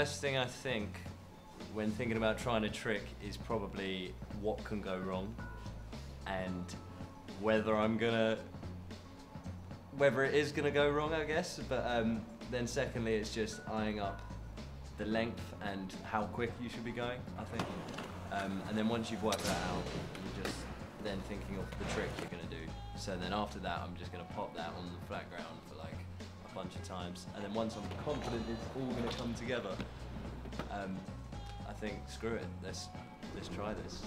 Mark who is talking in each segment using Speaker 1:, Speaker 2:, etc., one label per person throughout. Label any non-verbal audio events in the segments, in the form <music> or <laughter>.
Speaker 1: first thing I think when thinking about trying a trick is probably what can go wrong and whether I'm gonna whether it is gonna go wrong I guess but um, then secondly it's just eyeing up the length and how quick you should be going I think um, and then once you've worked that out you're just then thinking of the trick you're gonna do so then after that I'm just gonna pop that on the flat ground for like a bunch of times and then once I'm confident it's all gonna come together um, I think screw it. Let's let's try this.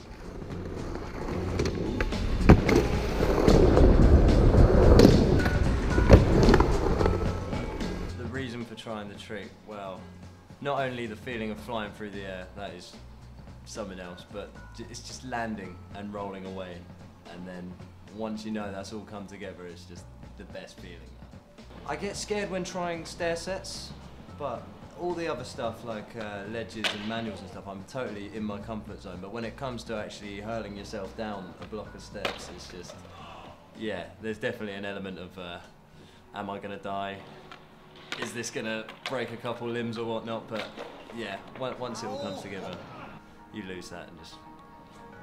Speaker 1: Trying the trick, well, not only the feeling of flying through the air, that is something else, but it's just landing and rolling away, and then once you know that's all come together, it's just the best feeling. I get scared when trying stair sets, but all the other stuff like uh, ledges and manuals and stuff, I'm totally in my comfort zone. But when it comes to actually hurling yourself down a block of steps, it's just, yeah, there's definitely an element of, uh, am I gonna die? Is this gonna break a couple limbs or whatnot? But yeah, once it all comes together, you lose that and just,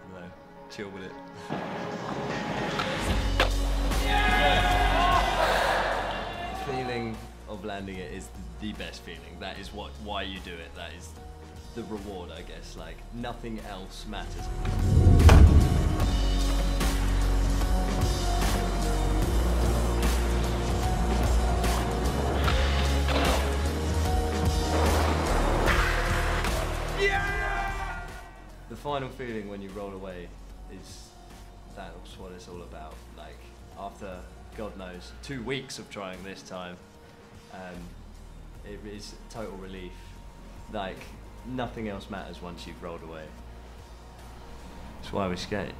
Speaker 1: you know, chill with it. The <laughs> feeling of landing it is the best feeling. That is what why you do it. That is the reward, I guess. Like nothing else matters. The final feeling when you roll away is that's what it's all about. Like after God knows two weeks of trying this time, um, it is total relief. Like nothing else matters once you've rolled away. That's why we skate.